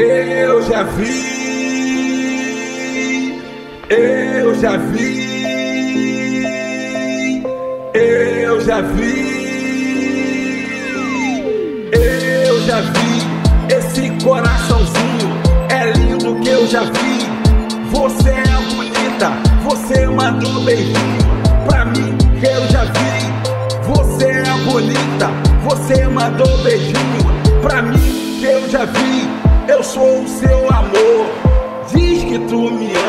Eu já vi, eu já vi, eu já vi, eu já vi esse coraçãozinho é lindo que eu já vi. Você é bonita, você mandou beijinho pra mim eu já vi. Você é bonita, você mandou beijinho Eu sou o seu amor. Diz que tu me ama,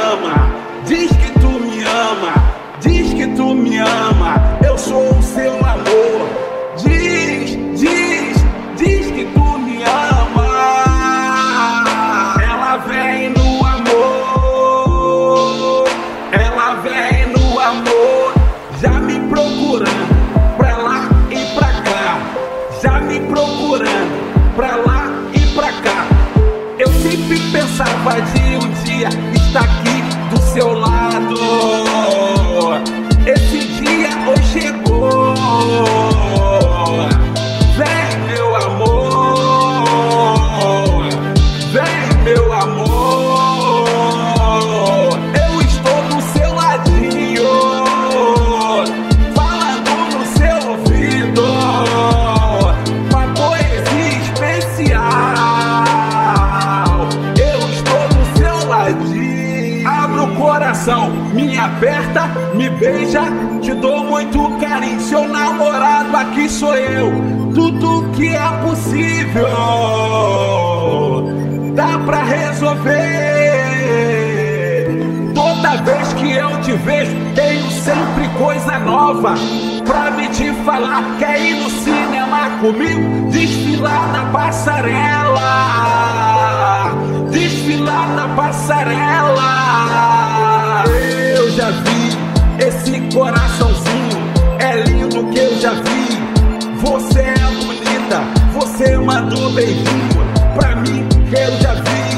快记不记呀、coração, me aperta, me beija. Te dou muito carinho. Seu namorado aqui sou eu. Tudo que é possível dá pra resolver. Toda vez que eu te vejo, tenho sempre coisa nova pra me te falar. Quer ir no cinema comigo? Desfilar na passarela. Desfilar na passarela. Eu já vi esse coraçãozinho, é lindo que eu já vi. Você é bonita, você mandou beijinho pra mim eu já vi.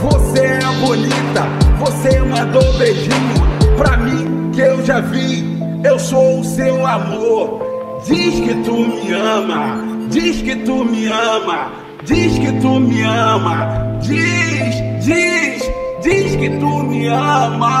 Você é bonita, você mandou beijinho pra mim que eu já vi. Eu sou o seu amor. Diz que tu me ama, diz que tu me ama, Diz que tu me ama. Diz, diz, diz que tu me ama.